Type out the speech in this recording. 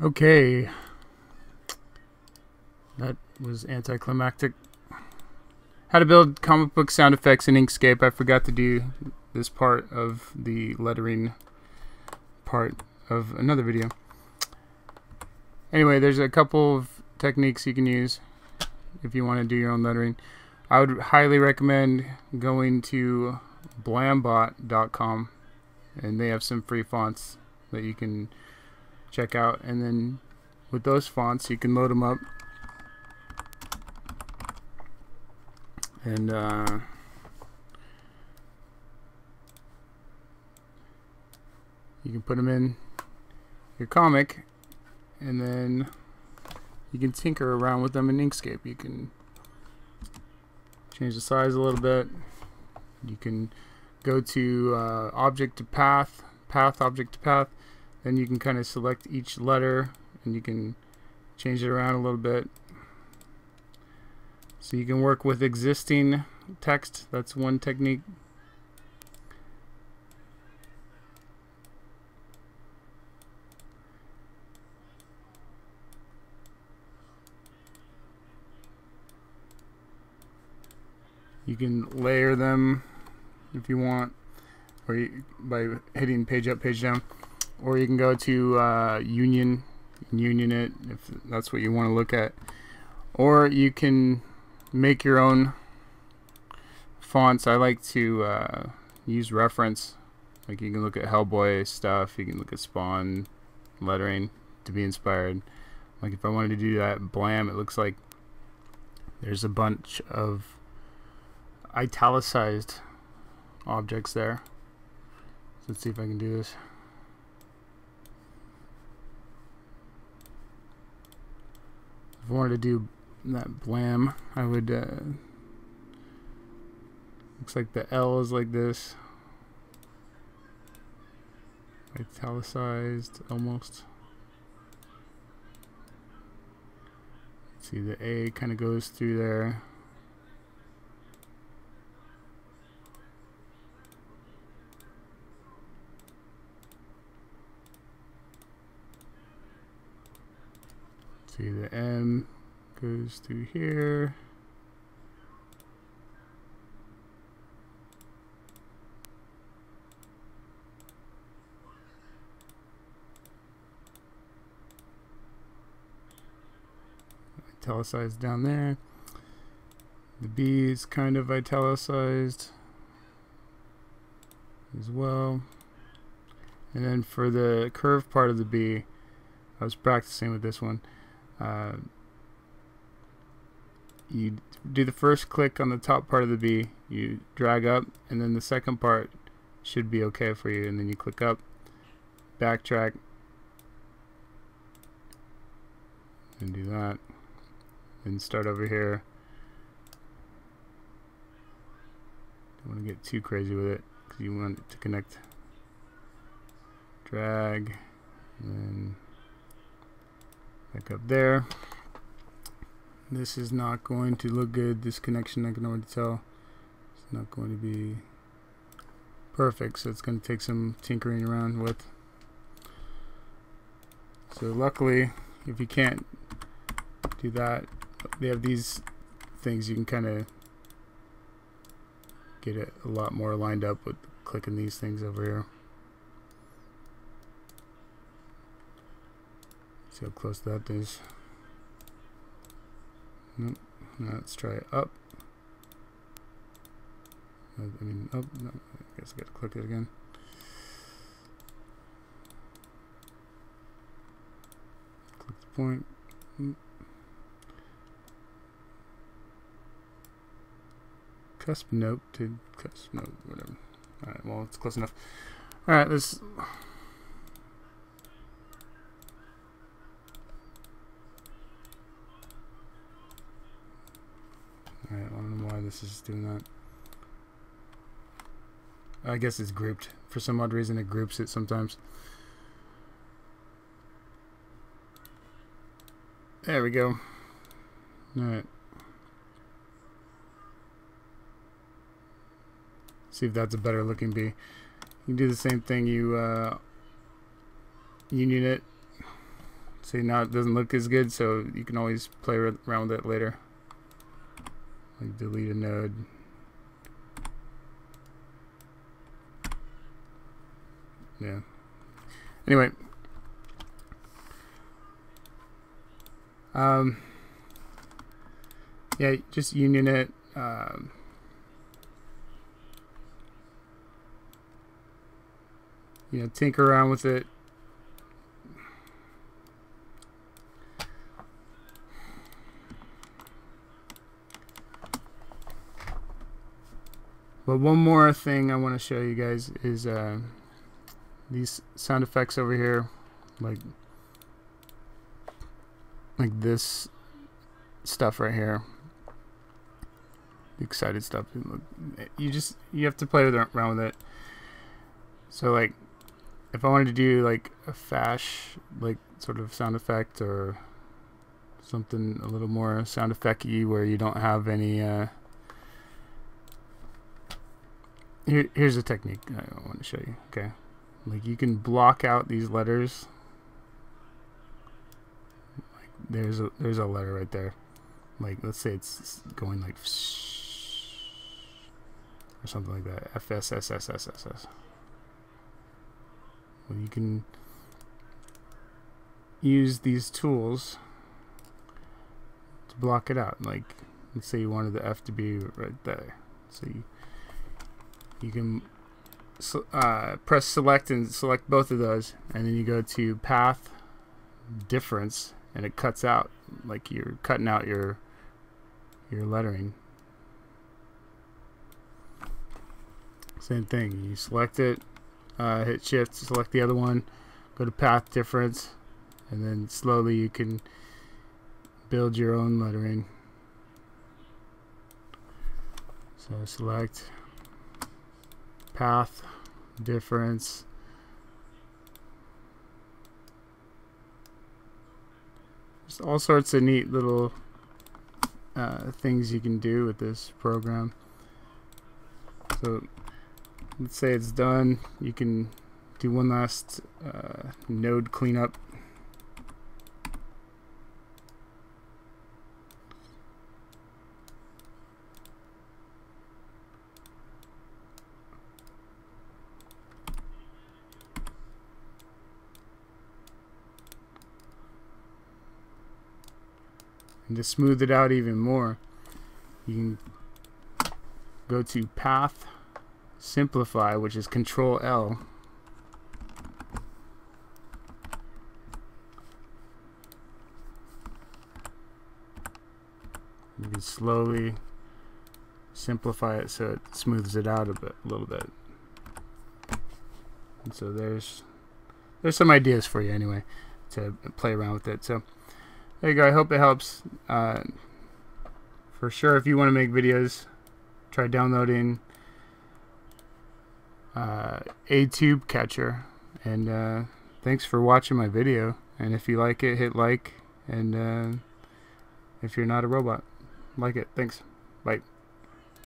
Okay. That was anticlimactic. How to build comic book sound effects in Inkscape. I forgot to do this part of the lettering part of another video. Anyway, there's a couple of techniques you can use if you want to do your own lettering. I would highly recommend going to blambot.com and they have some free fonts that you can check out. And then with those fonts you can load them up. And uh, you can put them in your comic. And then you can tinker around with them in Inkscape. You can change the size a little bit. You can go to uh, object to path path object to path then you can kind of select each letter and you can change it around a little bit. So you can work with existing text that's one technique. You can layer them if you want or you, by hitting page up page down or you can go to uh, union union it if that's what you want to look at. Or you can make your own fonts. I like to uh, use reference. Like you can look at Hellboy stuff you can look at Spawn lettering to be inspired. Like if I wanted to do that blam it looks like there's a bunch of italicized objects there. Let's see if I can do this if I wanted to do that blam I would uh, looks like the L is like this. Italicized almost. See the A kind of goes through there see the M goes through here. Italicized down there. The B is kind of italicized as well. And then for the curved part of the B I was practicing with this one uh, you do the first click on the top part of the B you drag up and then the second part should be okay for you and then you click up backtrack and do that and start over here. Don't want to get too crazy with it because you want it to connect. Drag and back up there. This is not going to look good. This connection I can already tell. It's not going to be perfect so it's going to take some tinkering around with. So luckily if you can't do that they have these things. You can kind of get it a lot more lined up with clicking these things over here See how close that is. Nope. Now let's try up. Uh, I mean, up. No, I guess I gotta click it again. Click the point. Cusp node to cusp node, whatever. Alright, well, it's close enough. Alright, let's Alright, I don't know why this is doing that. I guess it's grouped. For some odd reason it groups it sometimes. There we go. Alright. See if that's a better looking bee. You can do the same thing. You uh, union it. See now it doesn't look as good, so you can always play around with it later. Like delete a node. Yeah. Anyway. Um, yeah, just union it. Um, you know, tinker around with it. But one more thing I want to show you guys is uh, these sound effects over here, like like this stuff right here. The excited stuff. You just you have to play with around with it. So like if I wanted to do like a fash like sort of sound effect or something a little more sound effecty where you don't have any uh, here, here's a technique I want to show you okay? Like you can block out these letters. Like there's a there's a letter right there. Like let's say it's going like or something like that. F S S S S S S. Well, you can use these tools to block it out. Like, let's say you wanted the F to be right there. So you, you can uh, press select and select both of those, and then you go to path difference, and it cuts out like you're cutting out your your lettering. Same thing. You select it, uh, hit shift select the other one go to path difference and then slowly you can build your own lettering so select path difference. There's all sorts of neat little uh, things you can do with this program. So let's say it's done. You can do one last uh, node cleanup and to smooth it out even more you can go to path simplify, which is Control L. You can slowly simplify it so it smooths it out a bit, a little bit. And so there's there's some ideas for you anyway to play around with it. So there you go. I hope it helps. Uh, for sure, if you want to make videos, try downloading uh, A-Tube Catcher. And uh, thanks for watching my video. And if you like it, hit like. And uh, if you're not a robot, like it. Thanks. Bye.